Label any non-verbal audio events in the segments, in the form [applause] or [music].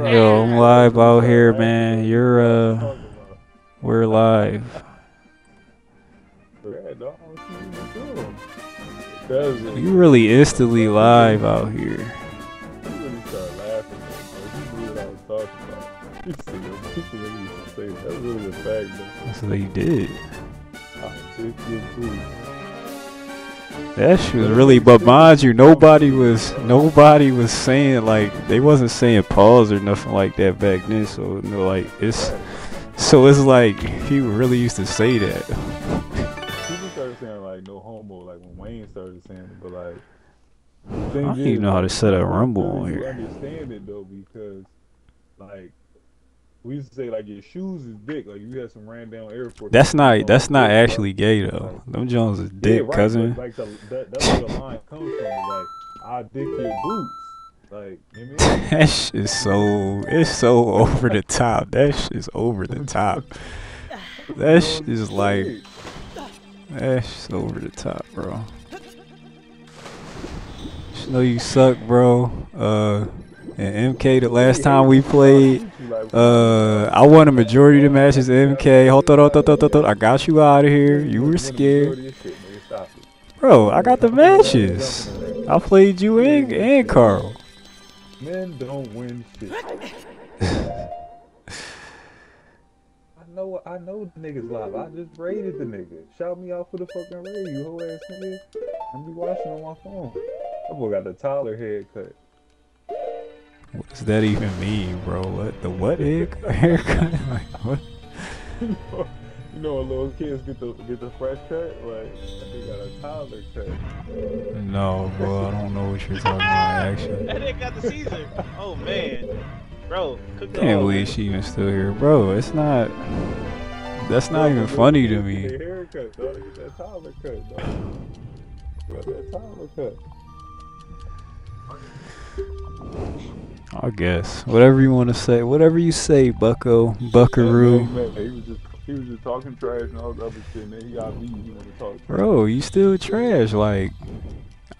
Yo, I'm live out here, man. You're uh, we're live. Yeah, dog, I don't see what you're doing. Cause it- You really instantly live out here. You really started laughing, man. You knew what I was talking about. You see, yo, people really used to say that. That's really a fact, though. That's what they did. That shit was really, but mind you, nobody was nobody was saying like they wasn't saying pause or nothing like that back then. So you know, like it's so it's like people really used to say that. People started saying, like, no homo, like when Wayne started saying it, but, like, I don't is, even know how to set a rumble on here. understand it, though, because, like, we used to say, like, your shoes is big. Like, you had some ran down Air Force. That's not that's not actually gay though. Them Jones is Yeah, dick, right, cousin. Like the, that, that's where the line comes from. Like, I dick your boots. Like, you know what I mean? [laughs] That shit is so it's so over the top. That shit is over the top. That shit is like that shit's over the top, bro. Just know you suck, bro. Uh, and MK the last time we played, uh, I won a majority of the matches. MK, hold on, hold on, hold on, hold on. I got you out of here. You were scared, bro. I got the matches. I played you and and Carl. Men don't win shit. I know, I know the niggas live. I just raided the nigga. Shout me out for the fucking raid, you whole ass nigga. I'm be watching on my phone. That boy got the Tyler haircut. What does that even mean, bro? What the what egg [laughs] haircut? like what? you know, when little kids get the get the fresh cut, like they got a Tyler cut. No, bro. I don't know what you're talking about. Actually, [laughs] That nigga got the Caesar. Oh man, bro, cook can't whole- believe she even still here, bro. It's not. That's not even funny to Their me. haircut, dog. Get that Tyler cut, dog. Got that Tyler cut. I guess whatever you want to say, whatever you say, Bucko, Buckaroo, Man, he was just he was just talking trash and all the other shit, man. He got me. He wanted to talk. trash. bro. You still trash. Like,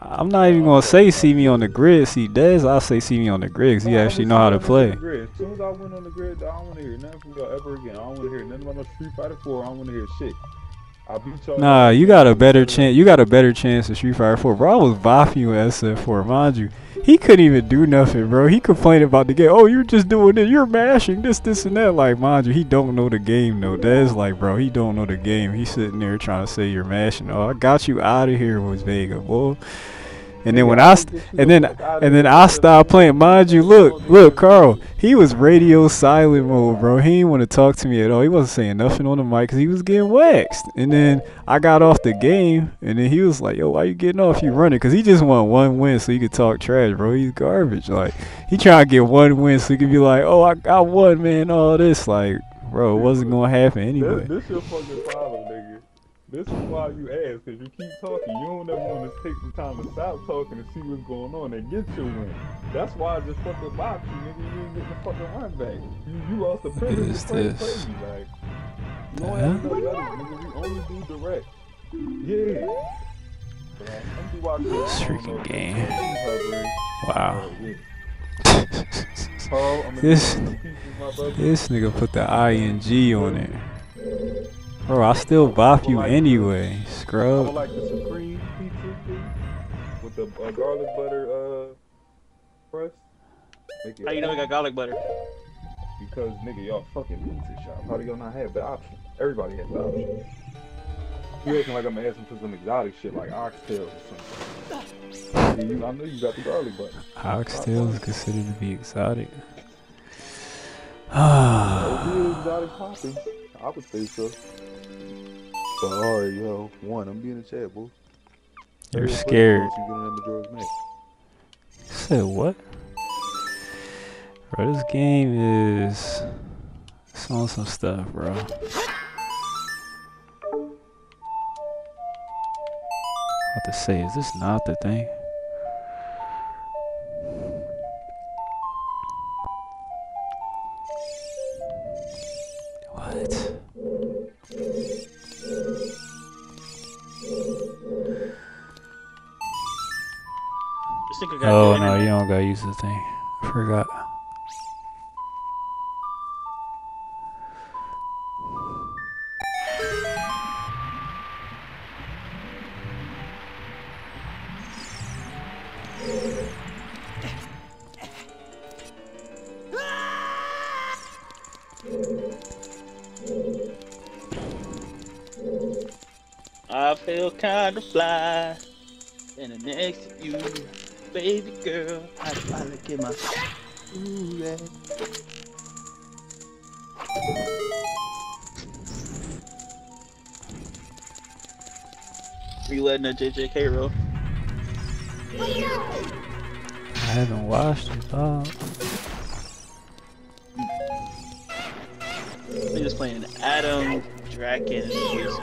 I'm not even gonna say see me on the grid. See Dez, I'll say see me on the grid 'cause he No, actually know how to play. As soon as I went on the grid, I don't want to hear nothing from y'all ever again. I don't want to hear nothing about no Street Fighter 4. I don't want to hear shit. I beat y'all. Nah, you got a better chance. You got a better chance of Street Fighter 4, bro. I was bopping you at SF4, mind you. He couldn't even do nothing, bro. He complained about the game. Oh, you're just doing it. You're mashing this, this, and that. Like, mind you, he don't know the game, though. That's like, bro, he don't know the game. He's sitting there trying to say you're mashing. Oh, I got you out of here, was Vega, boy. And then when I, st- and then, and then I stopped playing. Mind you, look, look, Carl. He was radio silent mode, bro. He didn't want to talk to me at all. He wasn't saying nothing on the mic because he was getting waxed. And then I got off the game, and then he was like, "Yo, why you getting off? You running?" Because he just want one win so he could talk trash, bro. He's garbage. Like he trying to get one win so he could be like, "Oh, I got one, man." All this, like, bro, it wasn't gonna happen anyway. This, this your fucking problem, nigga. This is why you ask, cause you keep talking. You don't ever want to take some time to stop talking and see what's going on and get your win. That's why I just fucking boxed you, nigga. You ain't getting the fucking run back. You, you lost the privilege is to play, this? me, like. You The don't no letters, nigga. We only do direct. Yeah. Uh, I'm be watching. This freaking game. Wow. Uh, yeah. Carl, I'm This- gonna pieces, my brother. This nigga put the ing on it. Bro, I still bop you anyway, I would scrub. like the supreme pizza with the uh, garlic butter uh crust. Make it How you know we got garlic butter? Because nigga, y'all fucking pizza shop. How do y'all not have the option? Everybody has the option. You acting like I'm asking for some exotic shit like oxtail or something. Yeah, you, I know you got the garlic butter. Oxtail is considered to be exotic. That would be exotic topping. I would say so. But alright, yo, one, I'm being a chat, boo. You're Every scared. You get on Majora's Mask. Said what? Bro, this game is it's on some stuff, bro. What to say? Is this not the thing? use the thing? I forgot. Feel kinda fly in the next to you, baby girl. I finally get my ooh yeah. You letting that JJK roll? I haven't watched it, dog. We just playing Adam, Draken, and Voice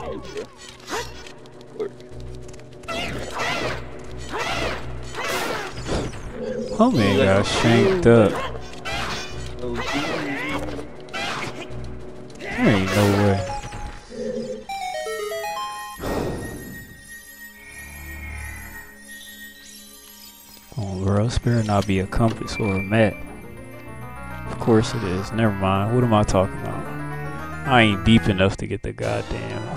Oh man got shanked up. There ain't no way. Oh, bro, this better not be a compass or a map. Of course it is. Never mind. What am I talking about? I ain't deep enough to get the goddamn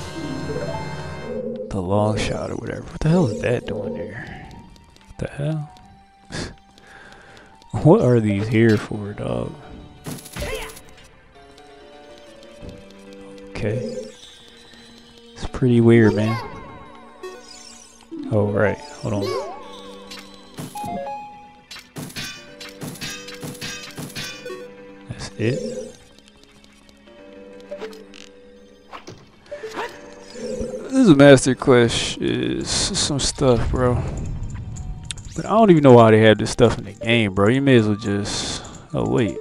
the long shot or whatever. What the hell is that doing there? What the hell? What are these here for, dog? Okay. It's pretty weird, man. Oh, right. Hold on. That's it. This is a master quest. Is some stuff, bro. But I don't even know why they have this stuff in the game, bro. You may as well just. Oh wait.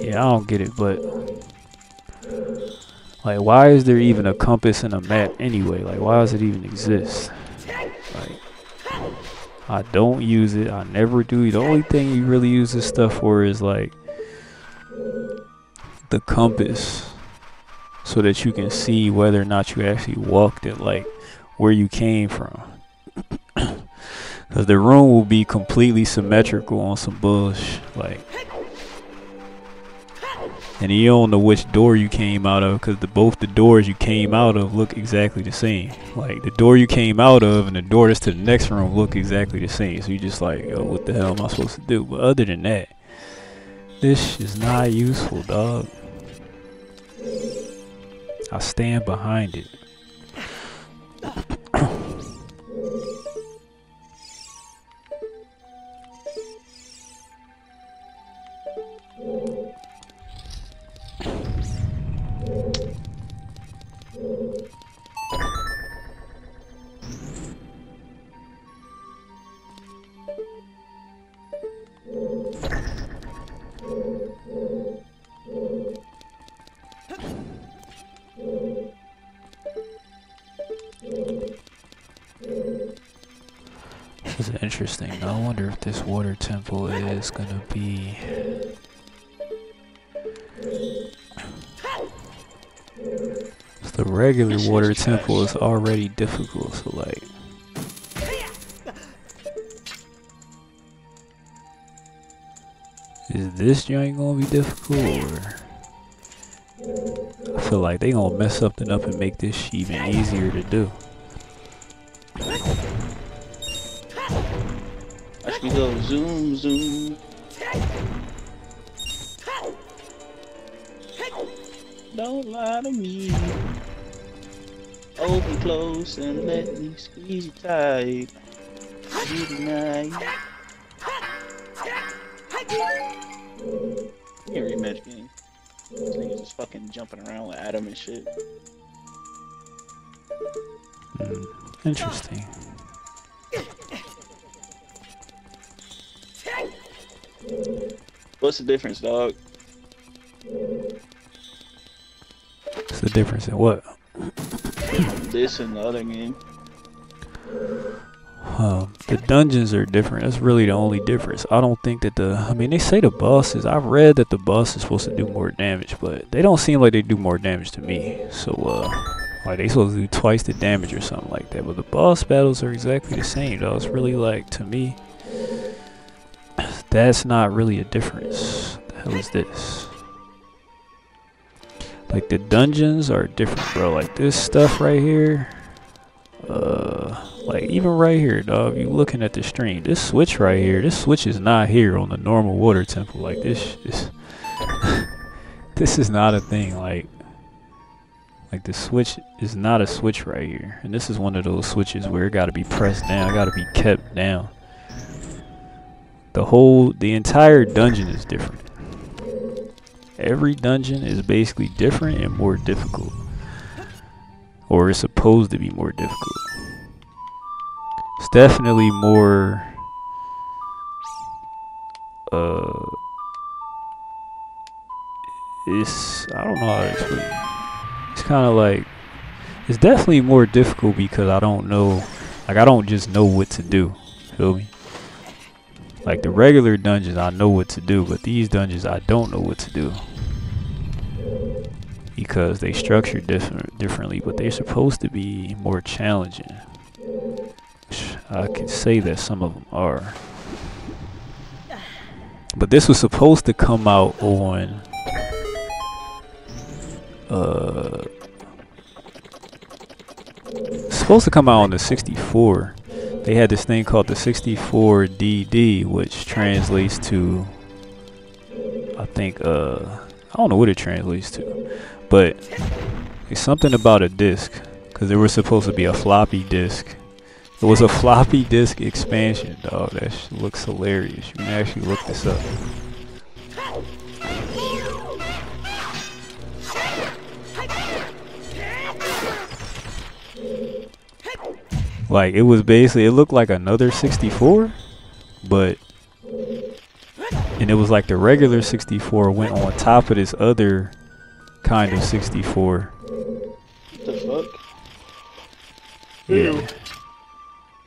Yeah, I don't get it, but like, why is there even a compass and a map anyway? Like, why does it even exist? Like, I don't use it. I never do. The only thing you really use this stuff for is like the compass, so that you can see whether or not you actually walked it, like where you came from. Because the room will be completely symmetrical on some bush, like. And you don't know which door you came out of because the both the doors you came out of look exactly the same. Like the door you came out of and the door that's to the next room look exactly the same. So you just like, oh, what the hell am I supposed to do? But other than that, this is not useful, dog. I stand behind it. This is interesting. I wonder if this water temple is gonna be. The regular water temple is already difficult, so like. Is this joint gonna be difficult or? I feel like they gonna mess something up and make this even easier to do. Watch me go zoom, zoom. Don't lie to me. Me close and let me squeeze you tight. You deny. Can't rematch game. This nigga's just fucking jumping around with Adam and shit. Hmm, interesting. What's the difference, dog? What's the difference in what? This and the other game. The dungeons are different. That's really the only difference. I don't think that the. I mean, they say the bosses. I've read that the boss is supposed to do more damage, but they don't seem like they do more damage to me. So, uh, like they supposed to do twice the damage or something like that. But the boss battles are exactly the same, though. It's really like to me, that's not really a difference. The hell is this? Like the dungeons are different, bro. Like this stuff right here. Uh, like even right here, dog. You looking at the stream? This switch right here. This switch is not here on the normal water temple. Like this, this, [laughs] this is not a thing. Like, Like the switch is not a switch right here. And this is one of those switches where it gotta be pressed down. It gotta be kept down. The whole the entire dungeon is different. Every dungeon is basically different and more difficult. Or is supposed to be more difficult. It's definitely more uh it's I don't know how to explain it. It's kind of like it's definitely more difficult because I don't know like I don't just know what to do. Feel me? Like the regular dungeons I know what to do, but these dungeons I don't know what to do. Because they structure different differently, but they're supposed to be more challenging. I can say that some of them are. But this was supposed to come out on uh supposed to come out on the 64. They had this thing called the 64 DD which translates to I think uh I don't know what it translates to, but it's something about a disc cuz there was supposed to be a floppy disk it was a floppy disk expansion, dog. That looks hilarious. You can actually look this up. Like it was basically, it looked like another 64, but and it was like the regular 64 went on top of this other kind of 64. What the fuck? Yeah.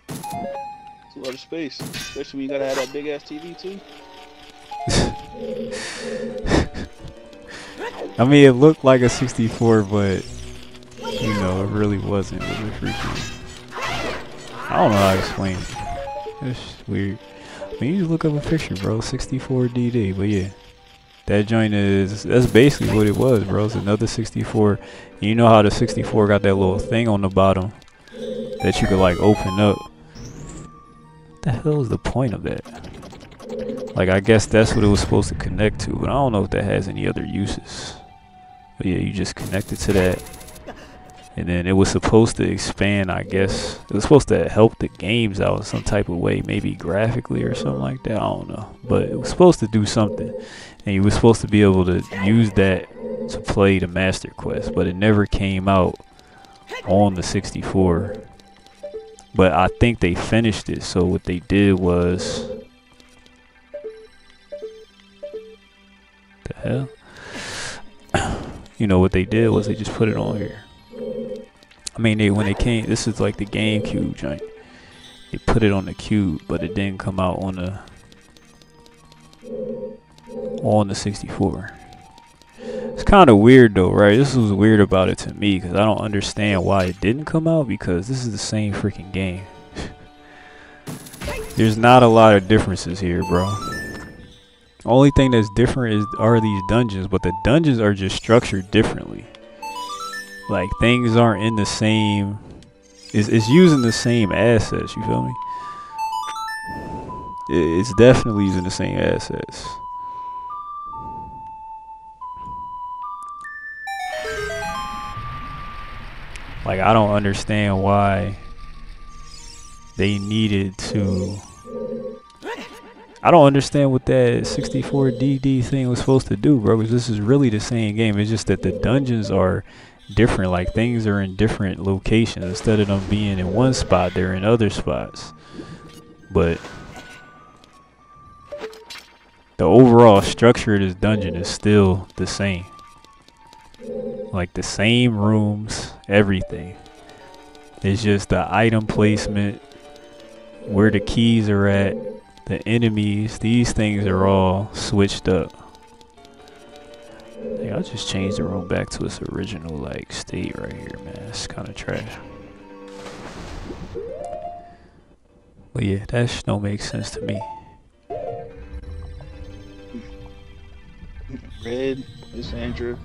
It's a lot of space. Especially when you gotta have that big ass TV too. [laughs] I mean, it looked like a 64, but you know, it really wasn't. It was freaking. I don't know how to explain. It's weird. You just look up a picture, bro. 64 DD, but yeah. That joint is, that's basically what it was, bro. It's another 64. You know how the 64 got that little thing on the bottom that you could, like, open up. What the hell is the point of that? Like, I guess that's what it was supposed to connect to, but I don't know if that has any other uses. But yeah, you just connect it to that. And then it was supposed to expand, I guess. It was supposed to help the games out in some type of way, maybe graphically or something like that. I don't know. But it was supposed to do something. And you were supposed to be able to use that to play the Master Quest. But it never came out on the 64. But I think they finished it. So what they did was. The hell? [coughs] you know what they did was they just put it on here. I mean, they when they came, this is like the GameCube joint. They put it on the cube, but it didn't come out on the on the 64. It's kind of weird though, right? This was weird about it to me because I don't understand why it didn't come out because this is the same freaking game. [laughs] There's not a lot of differences here, bro. Only thing that's different is are these dungeons, but the dungeons are just structured differently. Like things aren't in the same. It's, it's using the same assets. You feel me? It- It's definitely using the same assets. Like I don't understand why they needed to. I don't understand what that 64 DD thing was supposed to do, bro. Because this is really the same game. It's just that the dungeons are different. Like things are in different locations. Instead of them being in one spot, they're in other spots. But the overall structure of this dungeon is still the same. Like the same rooms, everything. It's just the item placement, where the keys are at, the enemies, these things are all switched up. Hey, I'll just change the room back to its original like state right here, man. It's kind of trash. But yeah, that sh- don't make sense to me. Red, Miss Andrew.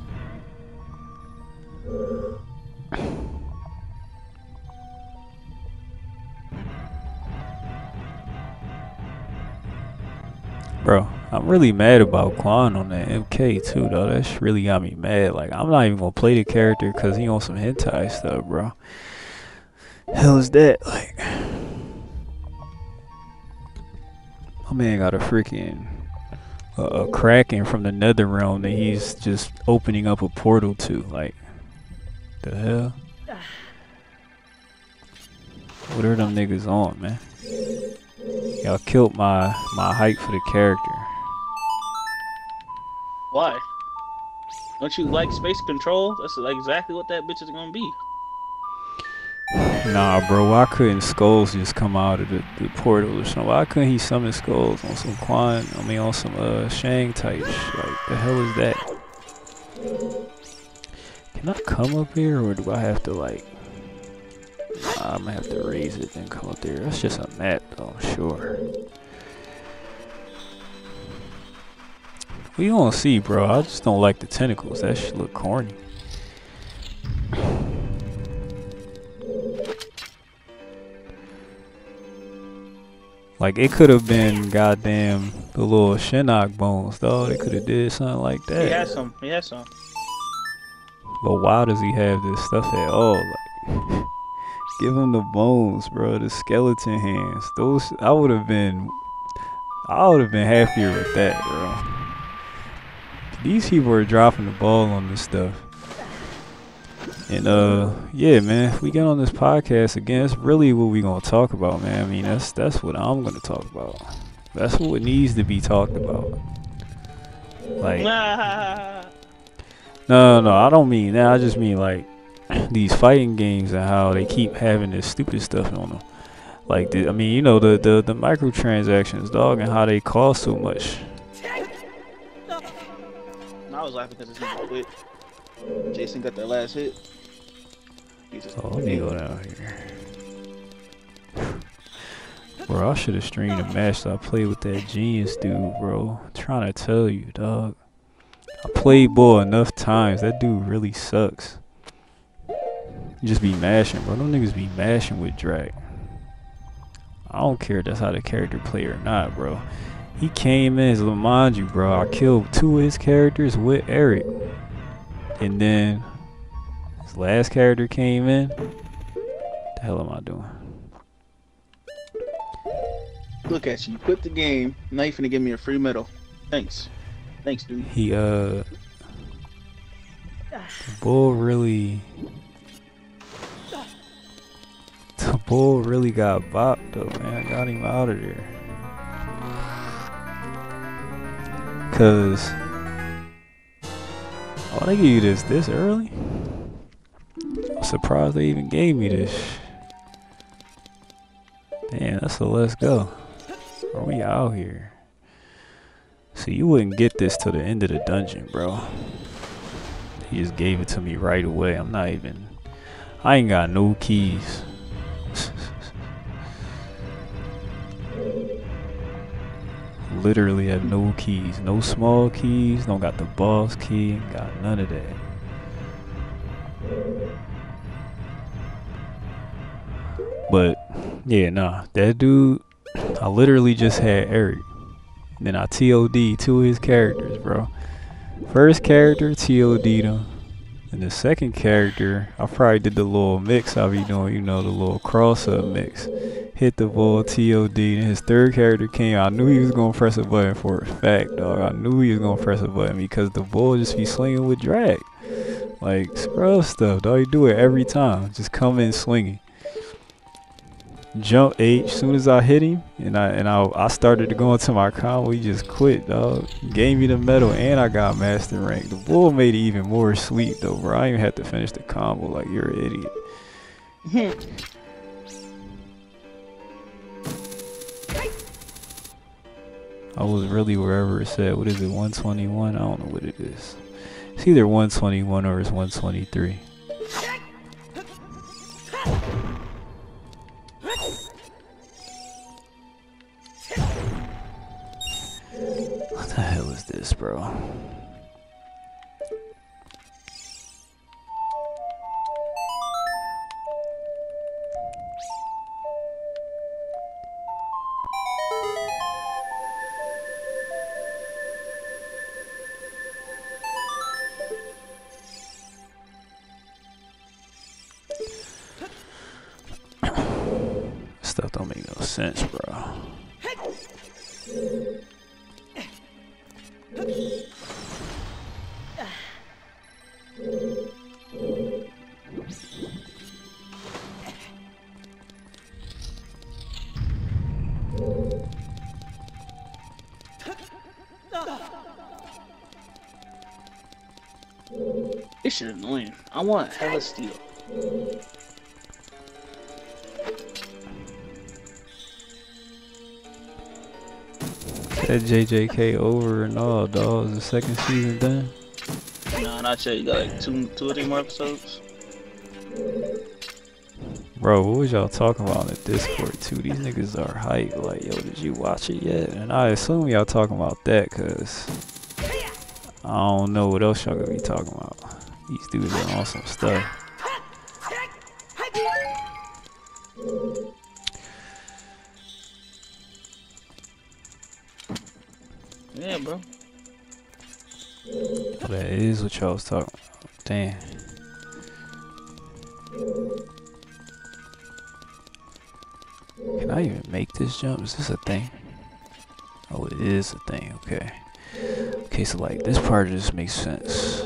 Bro, I'm really mad about Quan on that MK too, though. That's really got me mad. Like, I'm not even gonna play the character because he on some hentai stuff, bro. Hell is that? Like, my man got a freaking a, a kraken from the nether realm that he's just opening up a portal to. Like, the hell? What are them niggas on, man? Y'all killed my my hype for the character. Why? Don't you like space control? That's like exactly what that bitch is gonna be. Nah, bro. Why couldn't skulls just come out of the, the portal or something? Why couldn't he summon skulls on some Quan? I mean, on some uh Shang type? sh- Like, the hell is that? Can I come up here, or do I have to like? I'm gonna have to raise it and come up there. That's just a map, though. Sure. We gonna see, bro. I just don't like the tentacles. That shit look corny. Like it could have been goddamn the little Shinnok bones, though. They could have did something like that. He has some. He has some. But why does he have this stuff at all? Like, [laughs] give him the bones, bro. The skeleton hands. Those I would have been. I would have been happier with that, bro. These people are dropping the ball on this stuff. And uh, yeah, man, if we get on this podcast again, it's really what we gonna talk about, man. I mean, that's that's what I'm gonna talk about. That's what needs to be talked about. Like, [laughs] no, no, I don't mean that. I just mean like these fighting games and how they keep having this stupid stuff on them. Like, the, I mean, you know, the, the the microtransactions, dog, and how they cost so much. I was laughing because it's not quit. Jason got that last hit. He just Oh, let me go down here. Bro, I should have streamed a match that I played with that genius dude, bro. I'm trying to tell you, dog. I played ball enough times. That dude really sucks. You just be mashing, bro. Them niggas be mashing with drag. I don't care if that's how the character play or not, bro. He came in as you, bro. I killed two of his characters with Eric. And then his last character came in. The hell am I doing? Look at you. You quit the game. Now you finna give me a free medal. Thanks. Thanks, dude. He uh the bull really [laughs] bull really got bopped though, man. I got him out of there. Cause oh they give you this this early? I'm surprised they even gave me this. Damn, that's a let's go. Are we out here? See, you wouldn't get this till the end of the dungeon, bro. He just gave it to me right away. I'm not even. I ain't got no keys. Literally have no keys. No small keys. Don't got the boss key. Got none of that. But yeah, nah. That dude, I literally just had Eric. Then I TOD two of his characters, bro. First character TOD'd him. And the second character, I probably did the little mix I be doing, you know, the little cross up mix. Hit the ball, TOD, and his third character came. I knew he was gonna press a button for a fact, dog. I knew he was gonna press a button because the ball just be slinging with drag. Like, scrub stuff, dog. You do it every time. Just come in swinging jump H. Soon as I hit him, and I and I I started to go into my combo, he just quit, dog. Gave me the medal, and I got master rank. The bull made it even more sweet, though, bro. I even had to finish the combo. Like you're an idiot. [laughs] I was really wherever it said. What is it? 121? I don't know what it is. It's either 121 or it's 123. [laughs] the hell is this, bro? Stuff don't make no sense, bro. Shit annoying. I want hella steel. That JJK over and all, dog. Is the second season done? Nah, not yet. You got like two, two or three more episodes. Bro, what was y'all talking about in the Discord too? These niggas are hype. Like, yo, did you watch it yet? And I assume y'all talking about that, cause I don't know what else y'all gonna be talking about. These dudes are on some stuff. Yeah, bro. That is what y'all was talking about. Damn. Can I even make this jump? Is this a thing? Oh, it is a thing. Okay. Okay, so like this part just makes sense.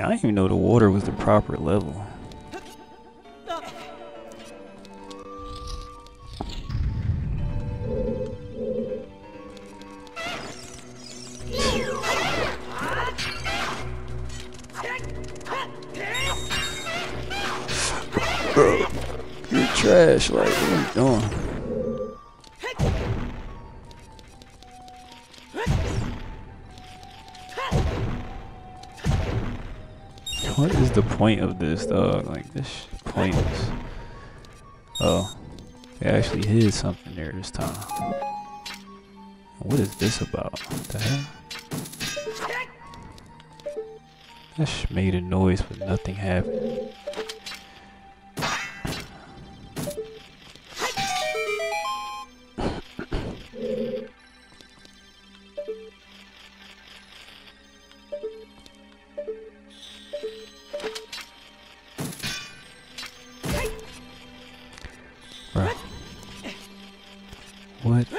Hey, I didn't even know the water was the proper level. Bro, you're trash. Like, what are you doing? Point of this, dog? Like, this pointless. Oh, they actually hid something there this time. What is this about? What the hell? That made a noise, but nothing happened.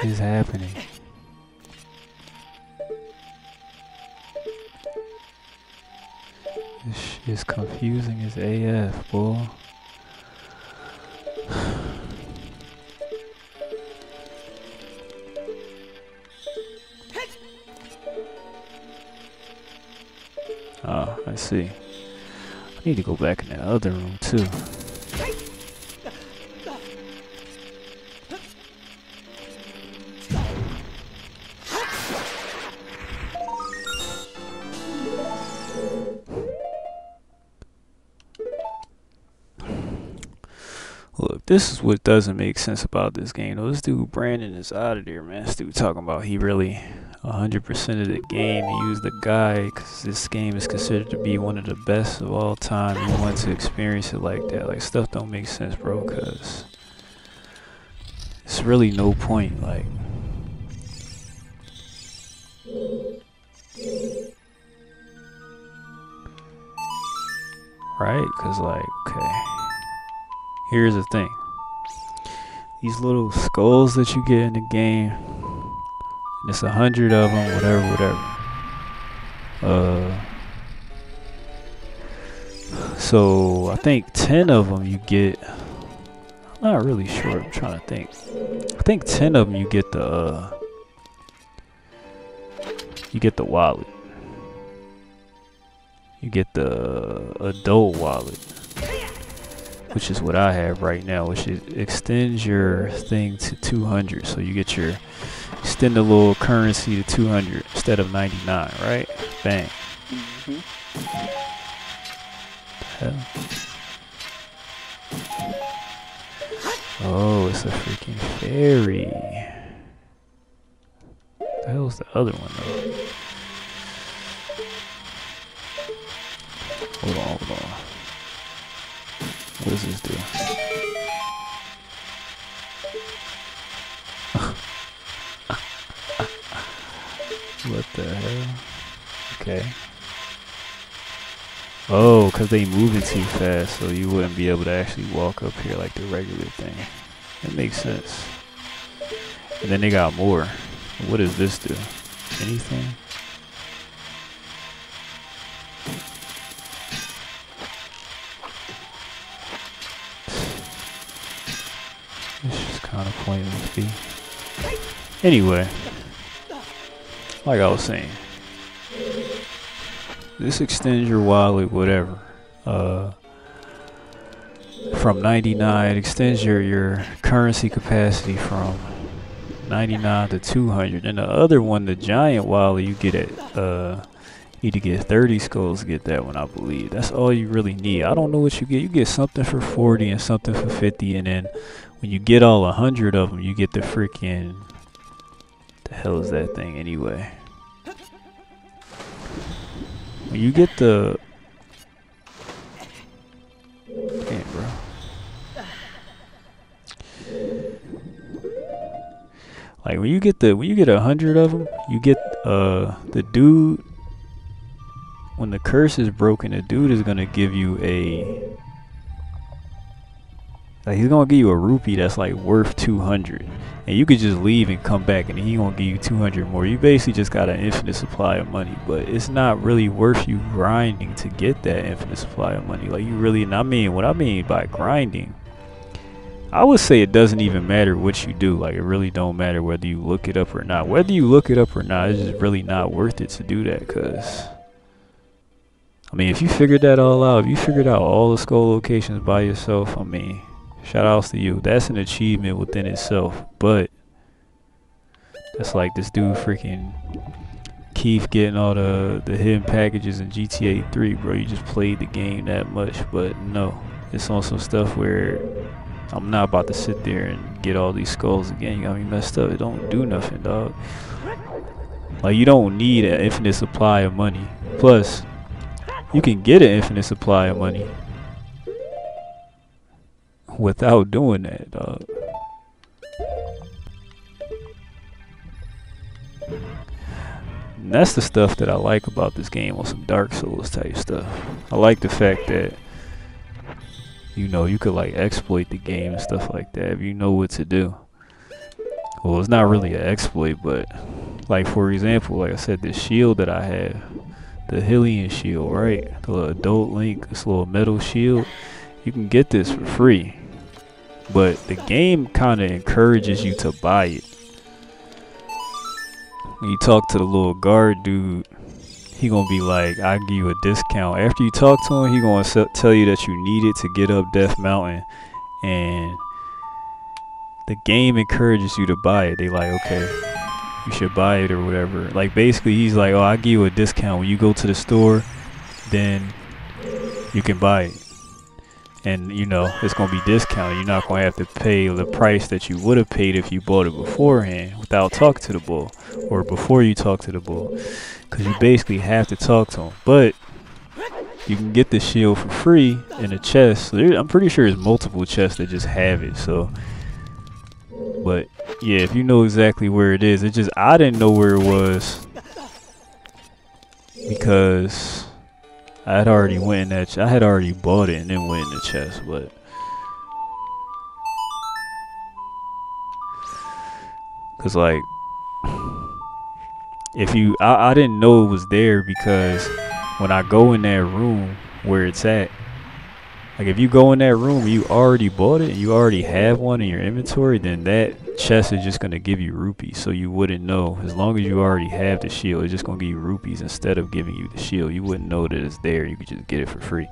Is happening? This is confusing as AF, boy. Oh, [sighs] I see. I need to go back in that other room too. This is what doesn't make sense about this game. Though this dude Brandon is out of there, man. This dude talking about he really 100% of the game. He used the guy because this game is considered to be one of the best of all time. He wants to experience it like that. Like stuff don't make sense, bro. Cause it's really no point. Like. Right? Cause like, okay. Here's the thing. These little skulls that you get in the game, it's a hundred of them, whatever, whatever. Uh, so I think ten of them you get. I'm not really sure. I'm trying to think. I think ten of them you get the. Uh, you get the wallet. You get the adult wallet which is what I have right now, which extends your thing to 200. So you get your extend a little currency to 200 instead of 99, right? Bang. Mm-hmm. Hell. Oh, it's a freaking fairy. The hell's the other one though? Hold on, hold on. What does this do? what the hell? Okay. Oh, because they moving too fast, so you wouldn't be able to actually walk up here like the regular thing. It makes sense. And then they got more. What does this do? Anything? Kind of pointless, Anyway, like I was saying, this extends your wallet, whatever. Uh, from 99, it extends your your currency capacity from 99 to 200. And the other one, the giant wallet, you get it. Uh, need to get 30 skulls to get that one, I believe. That's all you really need. I don't know what you get. You get something for 40 and something for 50, and then when you get all a 100 of them, you get the freaking. The hell is that thing anyway? When you get the. Damn, bro. Like when you get the when you get a hundred of them, you get uh the dude. When the curse is broken, the dude is gonna give you a. Like he's gonna give you a rupee that's like worth two hundred, and you could just leave and come back, and he gonna give you two hundred more. You basically just got an infinite supply of money, but it's not really worth you grinding to get that infinite supply of money. Like you really, and I mean what I mean by grinding I would say it doesn't even matter what you do. Like it really don't matter whether you look it up or not. Whether you look it up or not, it's just really not worth it to do that. Cause I mean, if you figured that all out, if you figured out all the skull locations by yourself, I mean, shout outs to you. That's an achievement within itself. But that's like this dude freaking Keith getting all the the hidden packages in GTA 3, bro. You just played the game that much, but no, it's on some stuff where I'm not about to sit there and get all these skulls again. You got me messed up. It don't do nothing, dog. Like you don't need an infinite supply of money. Plus, you can get an infinite supply of money without doing that, dog. And that's the stuff that I like about this game on some Dark Souls type stuff. I like the fact that you know you could like exploit the game and stuff like that if you know what to do. Well, it's not really an exploit, but like for example, like I said, this shield that I have, the Hylian shield, right? The adult link, this little metal shield, you can get this for free. But the game kind of encourages you to buy it. When you talk to the little guard dude, he gonna be like, "I give you a discount." After you talk to him, he gonna tell you that you need it to get up Death Mountain, and the game encourages you to buy it. They like, okay, you should buy it or whatever. Like basically, he's like, "Oh, I give you a discount when you go to the store, then you can buy it." And you know it's gonna be discounted. You're not gonna have to pay the price that you would have paid if you bought it beforehand without talking to the bull, or before you talk to the bull because you basically have to talk to him. But you can get the shield for free in a chest. I'm pretty sure there's multiple chests that just have it. So, but yeah, if you know exactly where it is, it just I didn't know where it was because I had already went in that. Ch- I had already bought it and then went in the chest, but. Cause like if you I, I didn't know it was there because when I go in that room where it's at, like if you go in that room you already bought it and you already have one in your inventory, then that chest is just gonna give you rupees. So you wouldn't know. As long as you already have the shield, it's just gonna give you rupees instead of giving you the shield. You wouldn't know that it's there. You could just get it for free.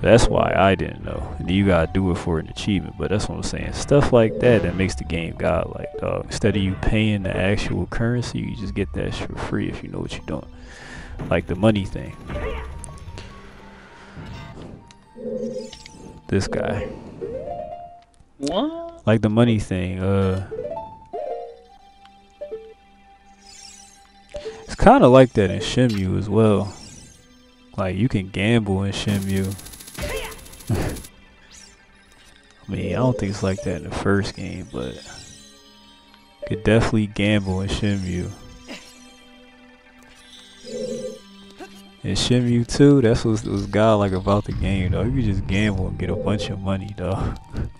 That's why I didn't know. And you gotta do it for an achievement. But that's what I'm saying. Stuff like that that makes the game godlike, dog. Instead of you paying the actual currency, you just get that for free if you know what you're doing. Like the money thing. This guy. What? Like the money thing, uh It's kinda like that in Shenmue as well. Like you can gamble in Shenmue. [laughs] I mean, I don't think it's like that in the first game, but you could definitely gamble in Shenmue. And Shenmue too, that's what what's God like about the game, though. You can just gamble and get a bunch of money, though. [laughs]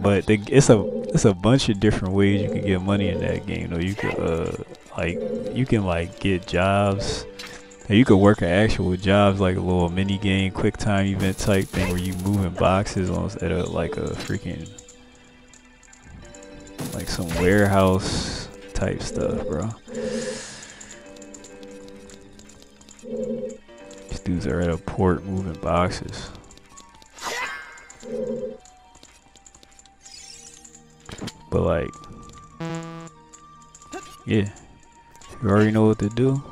But the, it's a it's a bunch of different ways you can get money in that game, though. You could uh like you can like get jobs. And you could work an actual jobs like a little mini game, quick time event type thing where you moving boxes on at a like a freaking like some warehouse type stuff, bro. These dudes are at a port moving boxes. But like, yeah, you already know what to do.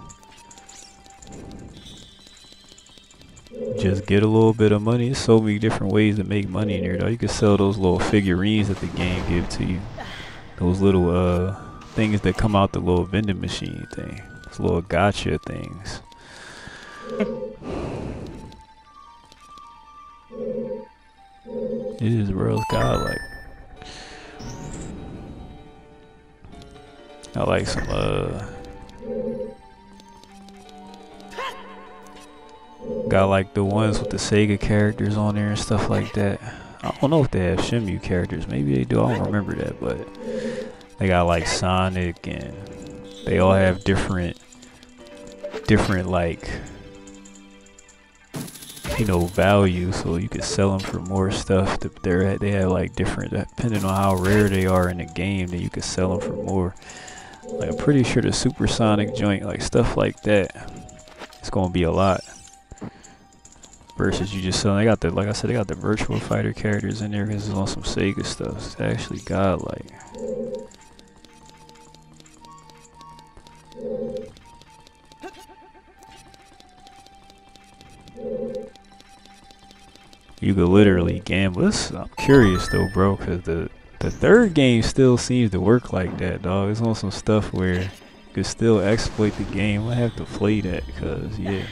Just get a little bit of money. There's so many different ways to make money in here, though. You can sell those little figurines that the game give to you. Those little uh things that come out the little vending machine thing. Those little gotcha things. It is real godlike. I like some uh got like the ones with the Sega characters on there and stuff like that. I don't know if they have Shenmue characters. Maybe they do. I don't remember that, but they got like Sonic and they all have different different like you know value so you can sell them for more stuff they're they have like different depending on how rare they are in the game then you can sell them for more like I'm pretty sure the supersonic joint like stuff like that it's gonna be a lot. Versus you just selling they got the like I said they got the Virtua Fighter characters in there because it's on some Sega stuff. It's actually godlike. You could literally gamble. This, I'm curious though, bro, because the the third game still seems to work like that, dog. It's on some stuff where you could still exploit the game. I have to play that, cause yeah,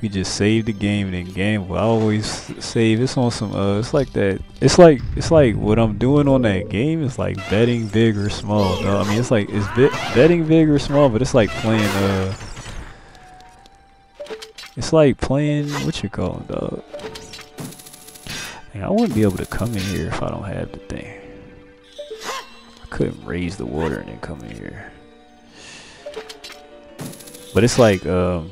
you just save the game and then gamble. I always save. It's on some. Uh, it's like that. It's like it's like what I'm doing on that game is like betting big or small, dog. I mean, it's like it's bet, betting big or small, but it's like playing. Uh, it's like playing what you call it, dog. I wouldn't be able to come in here if I don't have the thing. I couldn't raise the water and then come in here. But it's like um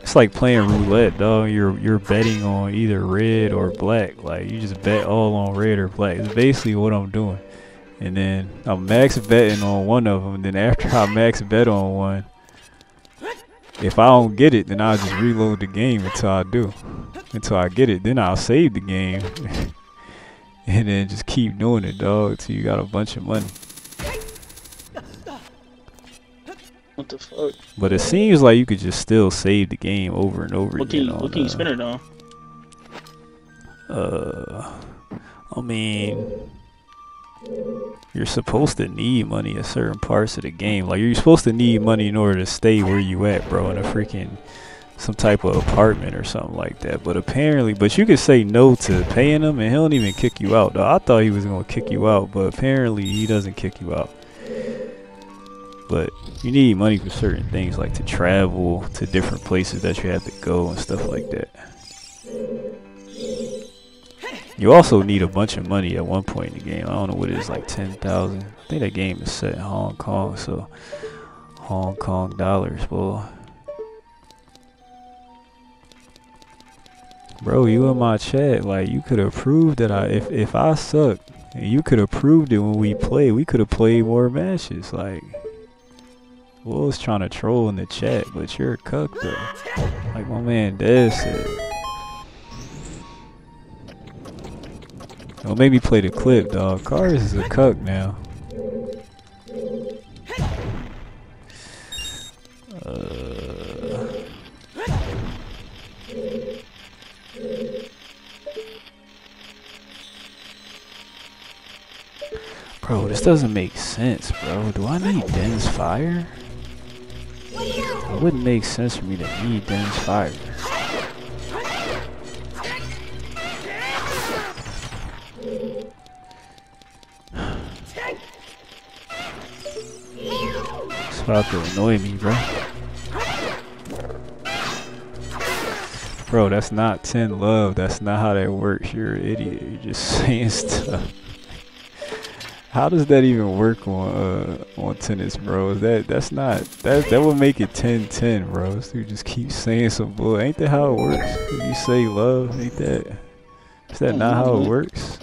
it's like playing roulette, dog. You're you're betting on either red or black. Like you just bet all on red or black. It's basically what I'm doing. And then I'm max betting on one of them. And then after I max bet on one, if I don't get it, then I'll just reload the game until I do. Until I get it. Then I'll save the game. [laughs] and then just keep doing it, dog, until you got a bunch of money. What the fuck? But it seems like you could just still save the game over and over What can again. you, what can you uh, spin it on? Uh, I mean, you're supposed to need money at certain parts of the game. Like you're supposed to need money in order to stay where you at, bro, in a freaking some type of apartment or something like that. But apparently, but you could say no to paying him, and he don't even kick you out. Though I thought he was gonna kick you out, but apparently he doesn't kick you out. But you need money for certain things, like to travel to different places that you have to go and stuff like that. You also need a bunch of money at one point in the game. I don't know what it is, like 10,000. I think that game is set in Hong Kong, so Hong Kong dollars, boy. Bro, you in my chat, like you could have proved that I if if I suck, and you could have proved it when we played. We could have played more matches. Like, Will was trying to troll in the chat, but you're a cuck though. Like my man Dez said. Me play the clip, dog. Cars is a cuck now. Bro, this doesn't make sense, bro. Do I need Din's fire? It wouldn't make sense for me to need Din's fire. [sighs] it's about to annoy me, bro. Bro, that's not 10 love. That's not how that works. You're an idiot. You're just [laughs] saying stuff. How does that even work on uh on tennis, bro? That that's not that that would make it 10-10, bro. So you just keep saying some bull. Ain't that how it works? You say love, ain't that is that not how it works?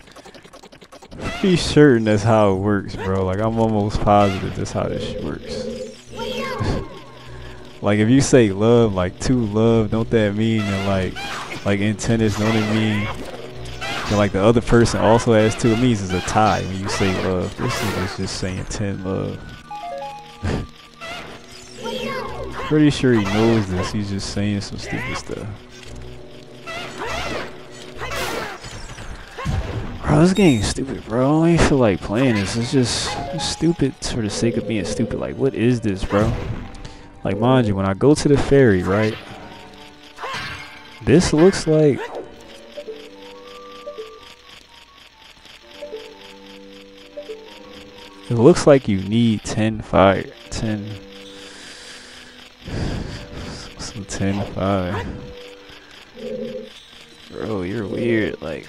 Be certain that's how it works, bro. Like I'm almost positive that's how this shit works. [laughs] like if you say love, like to love, don't that mean that like like in tennis, don't it mean and like the other person also has two. It means it's a tie when you say love. This nigga's just saying 10 love. [laughs] Pretty sure he knows this. He's just saying some stupid stuff. Bro, this is stupid, bro. I don't feel like playing this. It's just stupid for the sake of being stupid. Like, what is this, bro? Like, mind you, when I go to the fairy, right? This looks like It looks like you need 10 fire. 10. Some 10 fire. Bro, you're weird. Like.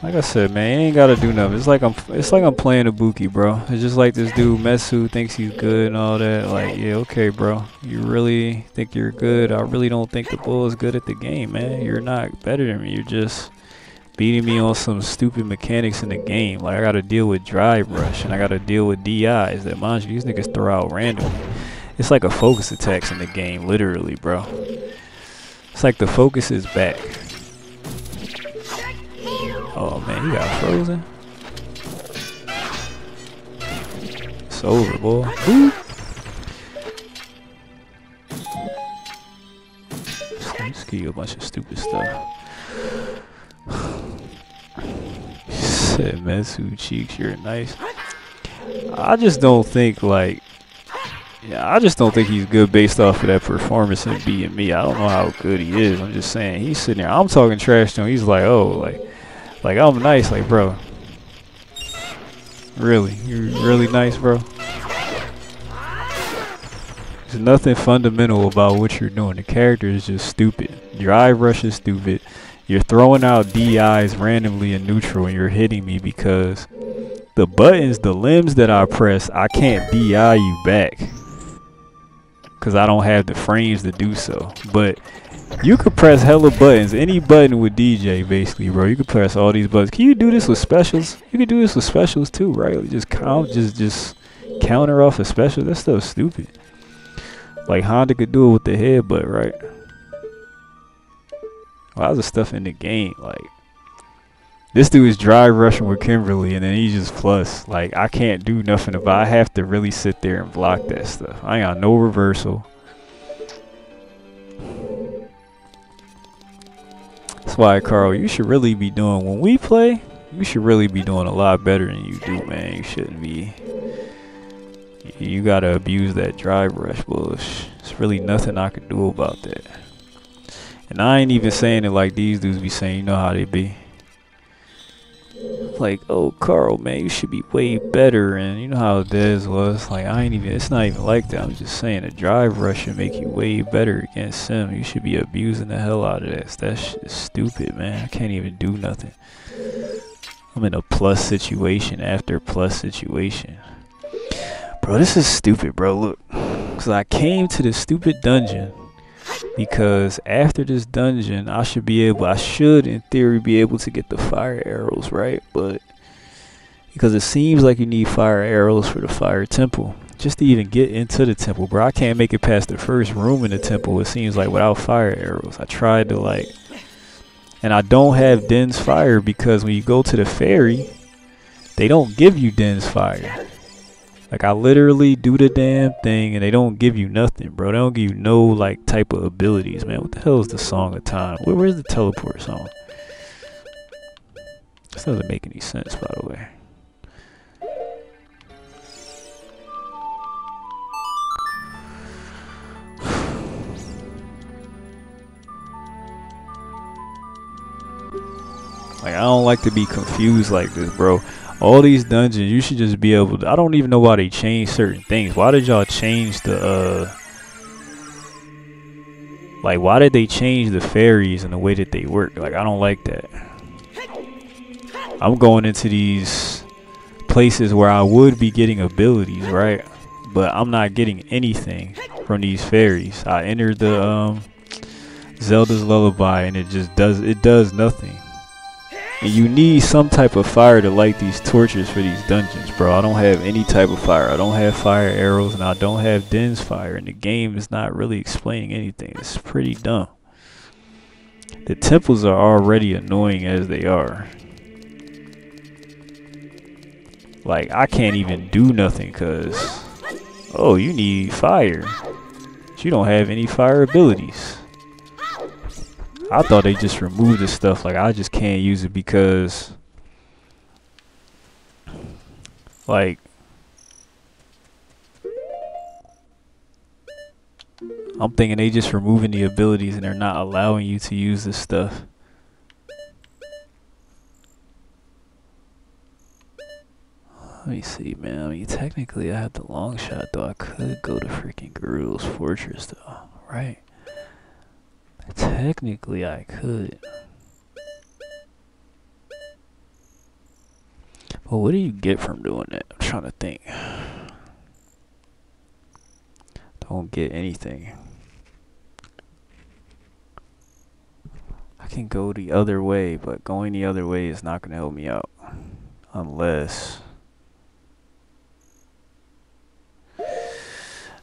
Like I said, man, you ain't gotta do nothing. It's like I'm, it's like I'm playing a Ibuki, bro. It's just like this dude Mesu thinks he's good and all that. Like, yeah, okay, bro. You really think you're good? I really don't think the bull is good at the game, man. You're not better than me. You're just beating me on some stupid mechanics in the game. Like I gotta deal with drive rush and I gotta deal with DIs that mind you, these niggas throw out randomly. It's like a focus attacks in the game, literally, bro. It's like the focus is back. Oh man, you got frozen. It's over, boy. Boop. Just give you a bunch of stupid stuff. [sighs] said Mesu cheeks, you're nice. I just don't think like yeah, I just don't think he's good based off of that performance and beating me. I don't know how good he is. I'm just saying he's sitting there. I'm talking trash to him. He's like, oh, like like I'm nice, like bro. Really, you're really nice, bro. There's nothing fundamental about what you're doing. The character is just stupid. Your eye rush is stupid. You're throwing out DIs randomly in neutral and you're hitting me because the buttons, the limbs that I press, I can't DI you back. Because I don't have the frames to do so. But you could press hella buttons. Any button with DJ, basically, bro. You could press all these buttons. Can you do this with specials? You could do this with specials too, right? Just count, just just counter off a special. That's so stupid. Like Honda could do it with the headbutt, right? Well, of stuff in the game. Like this dude is drive rushing with Kimberly, and then he just plus. Like I can't do nothing about. I have to really sit there and block that stuff. I ain't got no reversal. Why, Carl, you should really be doing when we play. You should really be doing a lot better than you do, man. You shouldn't be. You gotta abuse that drive rush bullshit. It's really nothing I can do about that. And I ain't even saying it like these dudes be saying, you know how they be. Like, oh, Carl, man, you should be way better. And you know how Dez was. Like, I ain't even, it's not even like that. I'm just saying a drive rush should make you way better against him. You should be abusing the hell out of this. That stupid, man. I can't even do nothing. I'm in a plus situation after plus situation. Bro, this is stupid, bro. Look. Because I came to this stupid dungeon because after this dungeon I should be able I should in theory be able to get the fire arrows right? But because it seems like you need fire arrows for the fire temple just to even get into the temple bro. I can't make it past the first room in the temple it seems like without fire arrows. I tried to like and I don't have Din's fire because when you go to the fairy they don't give you Din's fire like I literally do the damn thing and they don't give you nothing, bro. They don't give you no like type of abilities, man. What the hell is the song of time? Where, where's the teleport song? This doesn't make any sense, by the way. Like to be confused like this, bro. All these dungeons, you should just be able to. I don't even know why they changed certain things. Why did y'all change the uh like why did they change the fairies and the way that they work? Like I don't like that. I'm going into these places where I would be getting abilities, right? But I'm not getting anything from these fairies. I entered the um Zelda's Lullaby and it just does it does nothing. And you need some type of fire to light these torches for these dungeons, bro. I don't have any type of fire. I don't have fire arrows and I don't have Din's fire. And the game is not really explaining anything. It's pretty dumb. The temples are already annoying as they are. Like, I can't even do nothing because, oh, you need fire. But you don't have any fire abilities. I thought they just removed this stuff. Like I just can't use it because, like, I'm thinking they just removing the abilities and they're not allowing you to use this stuff. Let me see, man. I mean, technically, I have the long shot, though. I could go to freaking Gerudo's Fortress, though, right? Technically, I could. But what do you get from doing that? I'm trying to think. Don't get anything. I can go the other way, but going the other way is not going to help me out. Unless.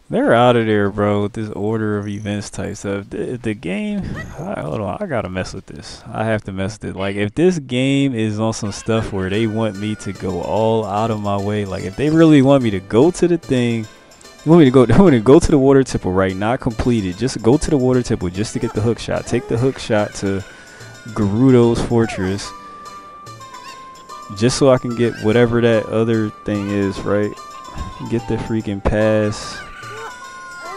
They're out of there, bro. With this order of events type stuff. The, the game, I, hold on, I gotta mess with this. I have to mess with it. Like, if this game is on some stuff where they want me to go all out of my way, like if they really want me to go to the thing, they want me to go, [laughs] want me to go to the water temple, right? Not completed. Just go to the water temple just to get the hook shot. Take the hook shot to Gerudo's fortress, just so I can get whatever that other thing is, right? Get the freaking pass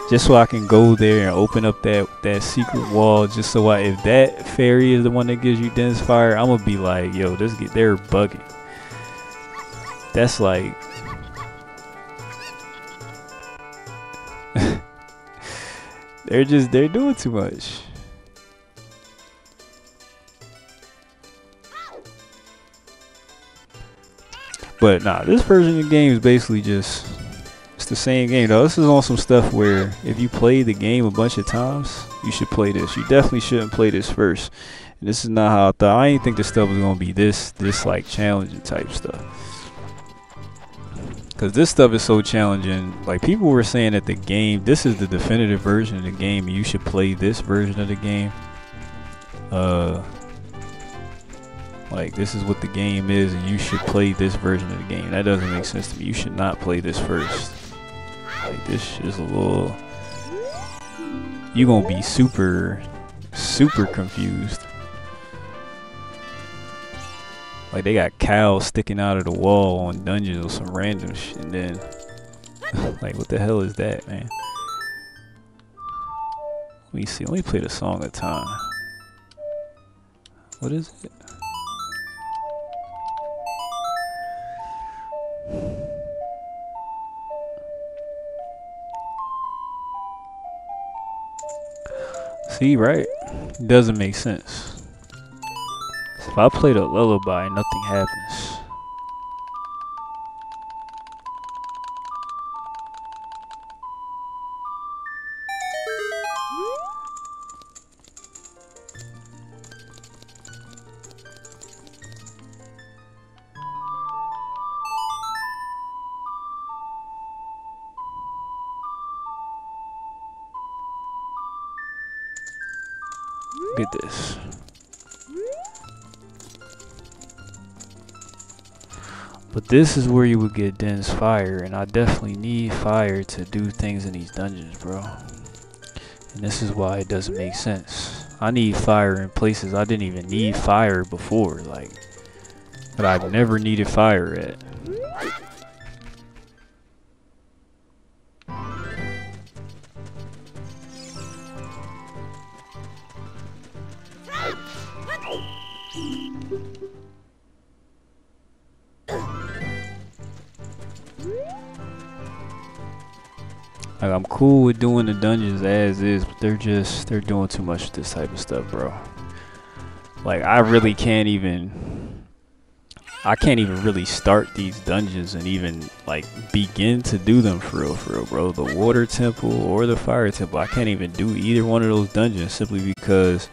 just so I can go there and open up that that secret wall. Just so I, if that fairy is the one that gives you Din's fire, I'm gonna be like, yo, this get they're bugging. That's like. [laughs] they're just they're doing too much. But nah, this version of the game is basically just the same game though. This is on some stuff where if you play the game a bunch of times, you should play this. You definitely shouldn't play this first. And this is not how I thought. I didn't think this stuff was gonna be this this like challenging type stuff. Cause this stuff is so challenging. Like people were saying that the game, this is the definitive version of the game. You should play this version of the game. Uh, like this is what the game is, and you should play this version of the game. That doesn't make sense to me. You should not play this first. Like this is a little you gonna be super super confused. Like they got cows sticking out of the wall on dungeons or some random shit and then [laughs] like what the hell is that man? Let me see, let me play the song a time. What is it? See, right? Doesn't make sense. If I play the lullaby, nothing happens. Look at this. But this is where you would get Din's fire, and I definitely need fire to do things in these dungeons, bro. And this is why it doesn't make sense. I need fire in places I didn't even need fire before, like, but I've never needed fire at. Cool with doing the dungeons as is, but they're just they're doing too much of this type of stuff, bro. Like I really can't even I can't even really start these dungeons and even like begin to do them for real, for real, bro. The water temple or the fire temple, I can't even do either one of those dungeons simply because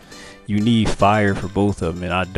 you need fire for both of them, and I don't.